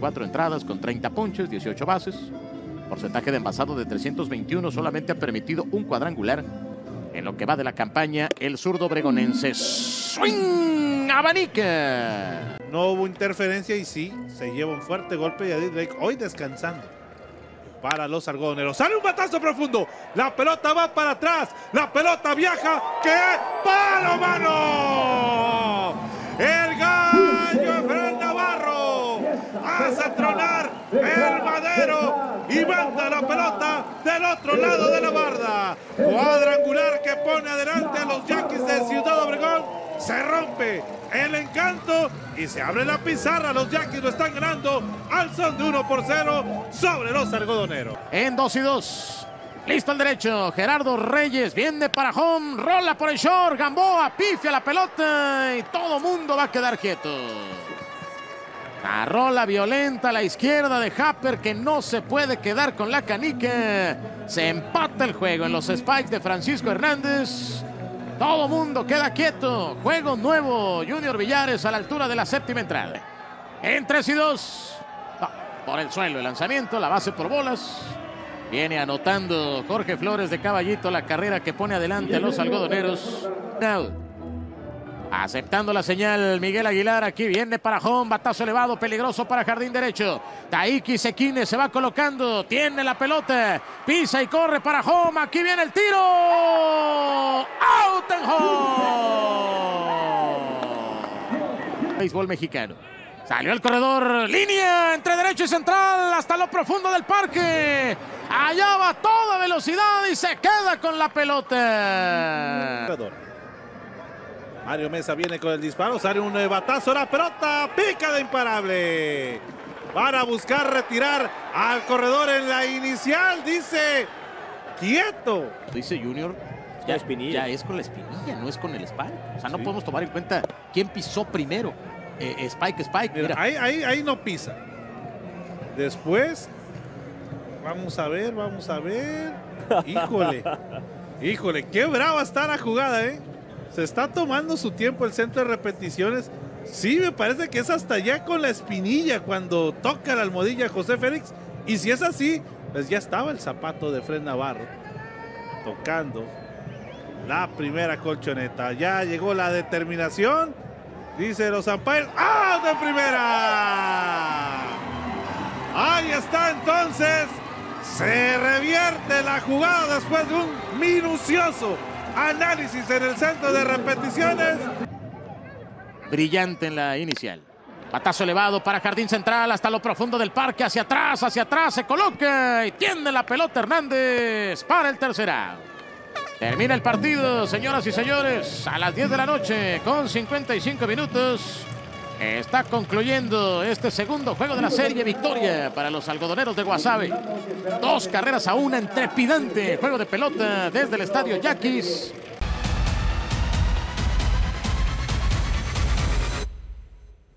44 entradas con 30 ponches, 18 bases. Porcentaje de envasado de 321, solamente ha permitido un cuadrangular. En lo que va de la campaña, el zurdo bregonense. ¡Swing! ¡Abanica! No hubo interferencia y sí, se lleva un fuerte golpe y Adit Drake hoy descansando. Para los algodoneros. Sale un batazo profundo. La pelota va para atrás. La pelota viaja. ¡Qué palo, mano! El el madero y manda la pelota del otro lado de la barda. Cuadrangular que pone adelante a los Yankees de Ciudad Obregón. Se rompe el encanto y se abre la pizarra. Los Yankees lo están ganando al son de 1 por 0 sobre los algodoneros. En 2 y 2. Listo el derecho. Gerardo Reyes viene para home. Rola por el short. Gamboa pifia la pelota y todo mundo va a quedar quieto. La rola violenta a la izquierda de Happer que no se puede quedar con la canica. Se empata el juego en los spikes de Francisco Hernández. Todo mundo queda quieto. Juego nuevo. Junior Villares a la altura de la séptima entrada. En 3 y 2. por el suelo el lanzamiento. La base por bolas. Viene anotando Jorge Flores de Caballito la carrera que pone adelante a los algodoneros. Aceptando la señal, Miguel Aguilar aquí viene para home, batazo elevado, peligroso para jardín derecho. Taiki Sequine se va colocando, tiene la pelota, pisa y corre para home, aquí viene el tiro. Out and home. Béisbol mexicano. Salió el corredor, línea entre derecho y central hasta lo profundo del parque. Allá va toda velocidad y se queda con la pelota. Mario Mesa viene con el disparo, sale un batazo, la pelota pica de imparable. Para buscar retirar al corredor en la inicial, dice quieto. Dice Junior, ya, ya, es con la espinilla, no es con el spike. O sea, no sí. podemos tomar en cuenta quién pisó primero. Eh, spike, Spike. Mira, mira. Ahí, ahí, ahí no pisa. Después, vamos a ver, vamos a ver. Híjole, híjole, qué brava está la jugada, ¿eh? Se está tomando su tiempo el centro de repeticiones. Sí, me parece que es hasta ya con la espinilla cuando toca la almohadilla José Félix. Y si es así, pues ya estaba el zapato de Fred Navarro tocando la primera colchoneta. Ya llegó la determinación. Dice los umpires. ¡Ah, de primera! Ahí está entonces. Se revierte la jugada después de un minucioso análisis en el centro de repeticiones. Brillante en la inicial. Batazo elevado para Jardín Central hasta lo profundo del parque, hacia atrás, hacia atrás, se coloca y tiene la pelota Hernández para el tercer. Termina el partido, señoras y señores, a las 10 de la noche con 55 minutos. Está concluyendo este segundo juego de la serie. Victoria para los algodoneros de Guasave. Dos carreras a una, en trepidante juego de pelota desde el estadio Yaquis.